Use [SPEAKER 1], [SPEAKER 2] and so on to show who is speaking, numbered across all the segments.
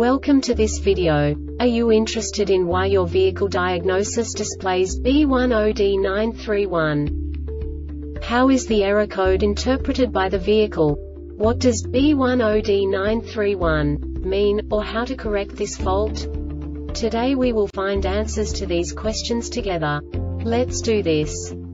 [SPEAKER 1] Welcome to this video. Are you interested in why your vehicle diagnosis displays B10D931? How is the error code interpreted by the vehicle? What does B10D931 mean, or how to correct this fault? Today we will find answers to these questions together. Let's do this.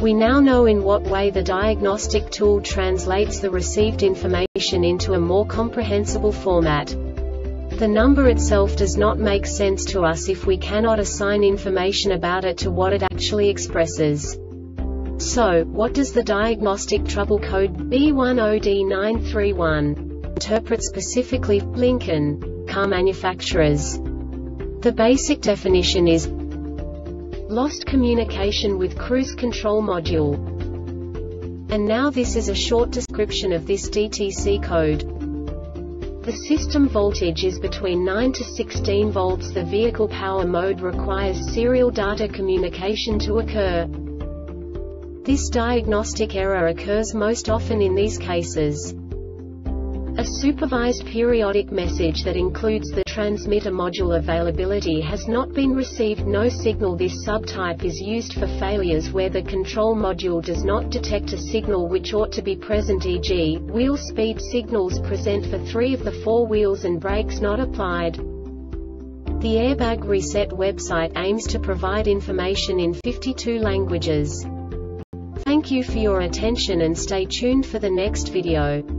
[SPEAKER 1] We now know in what way the diagnostic tool translates the received information into a more comprehensible format. The number itself does not make sense to us if we cannot assign information about it to what it actually expresses. So, what does the diagnostic trouble code B10D931 interpret specifically Lincoln car manufacturers? The basic definition is Lost communication with cruise control module. And now this is a short description of this DTC code. The system voltage is between 9 to 16 volts. The vehicle power mode requires serial data communication to occur. This diagnostic error occurs most often in these cases. A supervised periodic message that includes the transmitter module availability has not been received. No signal This subtype is used for failures where the control module does not detect a signal which ought to be present e.g., wheel speed signals present for three of the four wheels and brakes not applied. The Airbag Reset website aims to provide information in 52 languages. Thank you for your attention and stay tuned for the next video.